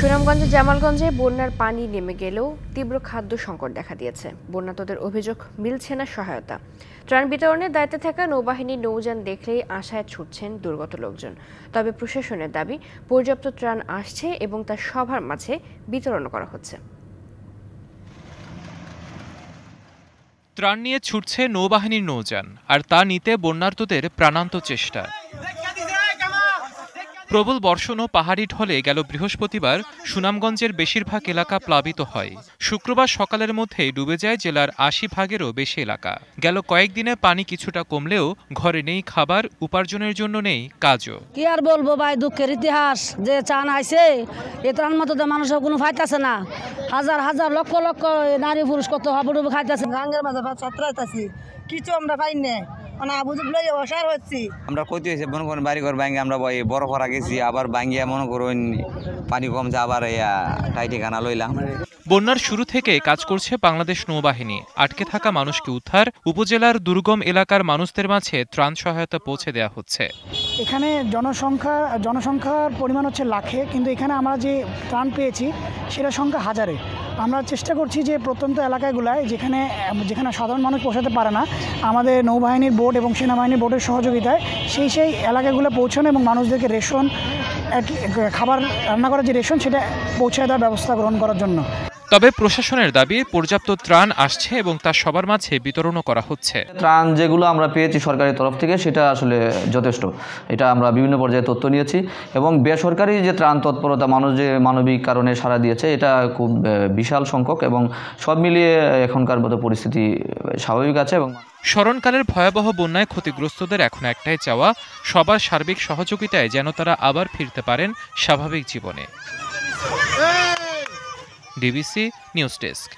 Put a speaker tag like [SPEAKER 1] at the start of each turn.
[SPEAKER 1] সুনামগঞ্জের জামালগঞ্জে বন্যার পানি নেমে গেলেও তীব্র খাদ্য সংকট দেখা দিয়েছে। বন্যাতদের অভিযোগ, মিলছে না সহায়তা। ত্রাণ বিতরণের দায়িত্বে থাকা নৌবাহিনীর নৌযান দেখলেই আশায় ছুটছেন দুর্গত লোকজন। তবে প্রশাসনের দাবি, পর্যাপ্ত ত্রাণ আসছে এবং তা সবার মাঝে বিতরণ করা হচ্ছে।
[SPEAKER 2] ত্রাণ নিয়ে ছুটছে নৌবাহিনীর নৌযান, আর তা নিতে বন্যার্তদের প্রাণান্ত চেষ্টা। প্রবল বর্ষণ ও পাহাড়ি ঢলে গেল বৃহস্পতিবার সুনামগঞ্জের বেশিরভাগ এলাকা প্লাবিত হয়। শুক্রবার সকালের মধ্যেই ডুবে যায় জেলার আশি ভাগেরও বেশি এলাকা। গেল কয়েকদিনে পানি কিছুটা কমলেও ঘরে নেই খাবার, উপার্জনের জন্য নেই কাজও।
[SPEAKER 3] কি আর বলব ভাই, দুঃখের ইতিহাস, যে চান আইছে, এ ত্রাণ মতো তো মানুষের কোনো ফাইতাছে না। হাজার হাজার, লক্ষ লক্ষ নারী পুরুষ কত হাবুডুবু খাইতেছে।
[SPEAKER 4] গাঙ্গের মাঝে ছাত্রাইতাছি। কিছু আমরা পাই না। মানে আবুজুব অসার হচ্ছি।
[SPEAKER 5] আমরা ক্ষতি হয়েছে মনে করেন বাড়ি ঘর ভাঙ্গে আমরা বই বড় ভরা গেছি আবার ভাঙ্গিয়া মনে করুন পানি কমছে আবার টাইটে লইলাম।
[SPEAKER 2] বন্যার শুরু থেকে কাজ করছে বাংলাদেশ নৌবাহিনী। আটকে থাকা মানুষকে উদ্ধার উপজেলার দুর্গম এলাকার মানুষদের মাঝে ত্রাণ সহায়তা পৌঁছে দেওয়া হচ্ছে।
[SPEAKER 6] এখানে জনসংখ্যা জনসংখ্যার পরিমাণ হচ্ছে লাখে কিন্তু এখানে আমরা যে ত্রাণ পেয়েছি সেটা সংখ্যা হাজারে। আমরা চেষ্টা করছি যে প্রত্যন্ত এলাকাগুলায় যেখানে যেখানে সাধারণ মানুষ পৌঁছাতে পারে না, আমাদের নৌবাহিনীর বোট এবং সেনাবাহিনীর বোটের সহযোগিতায় সেই সেই এলাকাগুলো পৌঁছানো এবং মানুষদেরকে রেশন খাবার রান্না করার যে রেশন সেটা পৌঁছে দেওয়ার ব্যবস্থা গ্রহণ করার জন্য।
[SPEAKER 2] তবে প্রশাসনের দাবি পর্যাপ্ত ত্রাণ আসছে এবং তা সবার মাঝে বিতরণও করা হচ্ছে।
[SPEAKER 7] ত্রাণ যেগুলো আমরা পেয়েছি সরকারি তরফ থেকে সেটা আসলে যথেষ্ট। এটা আমরা বিভিন্ন পর্যায়ে তথ্য নিয়েছি এবং বেসরকারি যে ত্রাণ তৎপরতা মানুষ যে মানবিক কারণে সাড়া দিয়েছে এটা খুব বিশাল সংখ্যক এবং সব মিলিয়ে এখনকার মতো পরিস্থিতি স্বাভাবিক আছে এবং
[SPEAKER 2] স্মরণকালের ভয়াবহ বন্যায় ক্ষতিগ্রস্তদের এখন একটাই চাওয়া সবার সার্বিক সহযোগিতায় যেন তারা আবার ফিরতে পারেন স্বাভাবিক জীবনে। DBC news desk